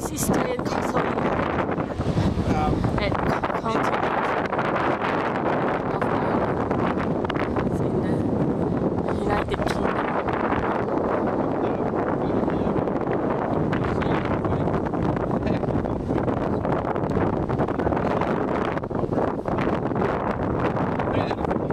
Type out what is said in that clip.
sister and console um, and of the United Kingdom.